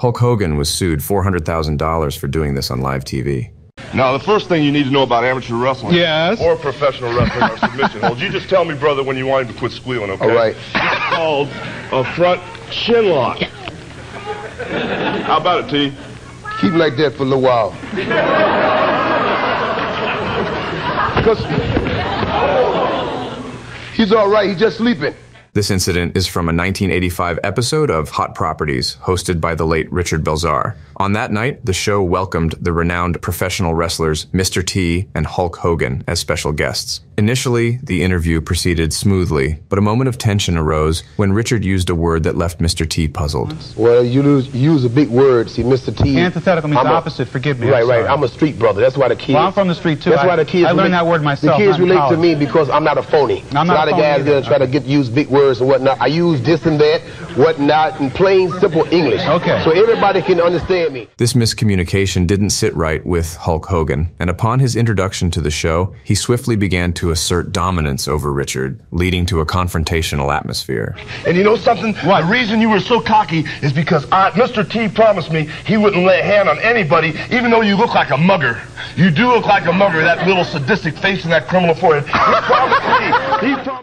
Hulk Hogan was sued $400,000 for doing this on live TV. Now, the first thing you need to know about amateur wrestling Yes? or professional wrestling are submission holds. You just tell me, brother, when you want him to quit squealing, okay? All right. It's called a front chin lock. How about it, T? Keep him like that for a little while. Because he's all right. He's just sleeping. This incident is from a 1985 episode of Hot Properties, hosted by the late Richard Belzer. On that night, the show welcomed the renowned professional wrestlers Mr. T and Hulk Hogan as special guests. Initially, the interview proceeded smoothly, but a moment of tension arose when Richard used a word that left Mr. T puzzled. Well, you lose, use a big word. See, Mr. T. Antithetical means I'm a- opposite. Forgive me. I'm Right, right. I'm a street brother. That's why the kids. Well, I'm from the street, too. That's I- why the kids. I learned relate- that word myself, The kids not in relate to me because I'm not a phony. I'm not a lot a of guys either. gonna try to get use big words and whatnot. I use this and that, whatnot, in plain, simple English. Okay. So everybody can understand me. This miscommunication didn't sit right with Hulk Hogan, and upon his introduction to the show, he swiftly began to assert dominance over Richard, leading to a confrontational atmosphere. And you know something? What? The reason you were so cocky is because I, Mr. T promised me he wouldn't lay a hand on anybody, even though you look like a mugger. You do look like a mugger, that little sadistic face and that criminal forehead.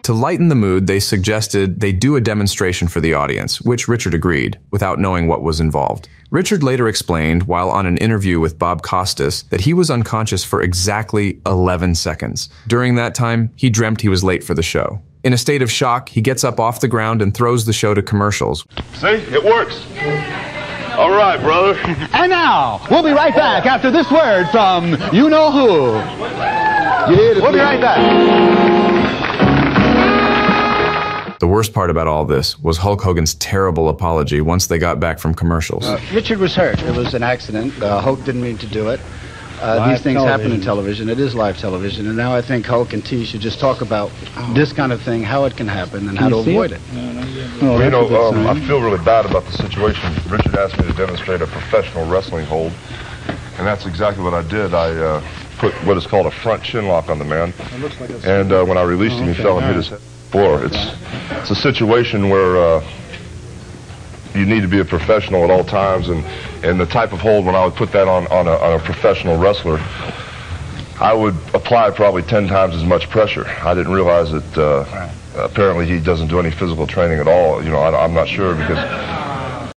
To lighten the mood, they suggested they do a demonstration for the audience, which Richard agreed, without knowing what was involved. Richard later explained, while on an interview with Bob Costas, that he was unconscious for exactly 11 seconds. During that time, he dreamt he was late for the show. In a state of shock, he gets up off the ground and throws the show to commercials. See? It works. All right, brother. And now, we'll be right back after this word from you know who. We'll be right back. The worst part about all this was Hulk Hogan's terrible apology once they got back from commercials. Richard was hurt. It was an accident. Uh, Hulk didn't mean to do it. Uh, these things happen in television. television. It is live television. And now I think Hulk and T should just talk about this kind of thing, how it can happen, and how to avoid it. Well, you know, um, I feel really bad about the situation. Richard asked me to demonstrate a professional wrestling hold, and that's exactly what I did. I uh, put what is called a front chin lock on the man, and uh, when I released him, he fell and hit his head. Floor. It's it's a situation where uh, you need to be a professional at all times, and and the type of hold when I would put that on on a, on a professional wrestler. I would apply probably 10 times as much pressure. I didn't realize that uh, apparently he doesn't do any physical training at all. You know, I, I'm not sure because